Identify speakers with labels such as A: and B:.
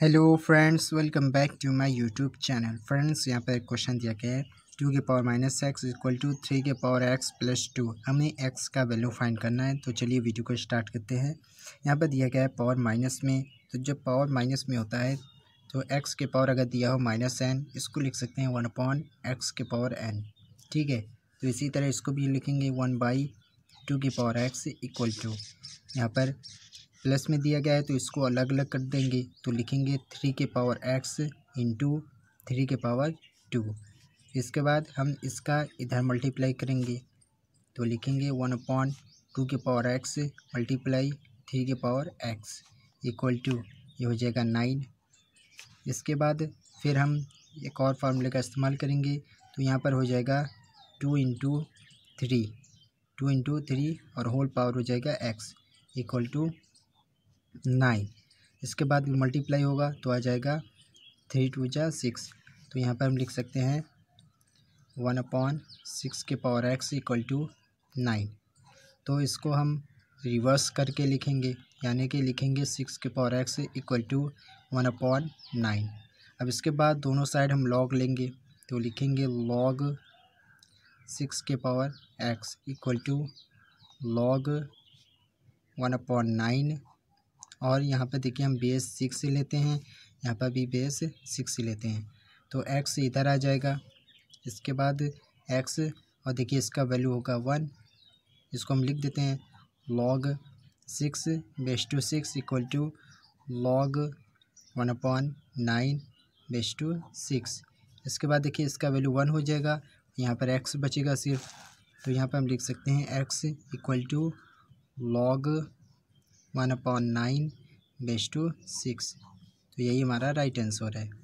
A: Hello friends welcome back to my YouTube channel friends यहाँ पर question दिया गया है. टू के power minus X equal to three के पावर एक्स प्लस टू हमें एक्स का वैल्यू फाइंड करना है. तो चलिए वीडियो को स्टार्ट करते हैं. यहाँ पर दिया गया है पावर माइनस में. तो जब पावर माइनस में होता है तो एक्स के पावर अगर दिया हो माइनस एन इसको लिख सकते हैं वन अपॉन एक्स के पावर एन ठीक है? तो इसी तरह इसको भी लिखेंगे वन बाई टू के पावर एक्स इक्वल टू यहाँ पर प्लस में दिया गया है तो इसको अलग अलग कर देंगे। तो लिखेंगे थ्री के पावर एक्स इंटू थ्री के पावर टू इसके बाद हम इसका इधर मल्टीप्लाई करेंगे। तो लिखेंगे वन अपॉन टू के पावर एक्स मल्टीप्लाई थ्री के पावर एक्स इक्वल टू ये हो जाएगा नाइन इसके बाद फिर हम एक और फार्मूले का इस्तेमाल करेंगे। तो यहाँ पर हो जाएगा two into three two into three और होल पावर हो जाएगा एक्स इक्वल टू नाइन। इसके बाद मल्टीप्लाई होगा तो आ जाएगा थ्री टू जा सिक्स तो यहाँ पर हम लिख सकते हैं वन अपॉन सिक्स के power X equal to nine तो इसको हम रिवर्स करके लिखेंगे, यानी कि लिखेंगे सिक्स के power X equal to one upon nine अब इसके बाद दोनों साइड हम लॉग लेंगे तो लिखेंगे लॉग सिक्स के power X equal to log one upon nine और यहाँ पर देखिए हम बेस सिक्स लेते हैं, यहाँ पर भी बेस सिक्स लेते हैं। तो एक्स इधर आ जाएगा, इसके बाद एक्स और देखिए इसका वैल्यू होगा वन, इसको हम लिख देते हैं log six base to six equal to log one upon nine base to six. इसके बाद देखिए इसका वैल्यू वन हो जाएगा, यहाँ पर एक्स बचेगा सिर्फ़। तो यहाँ पर हम लिख सकते हैं X equal to log one upon nine base to six. तो यही हमारा राइट आंसर है।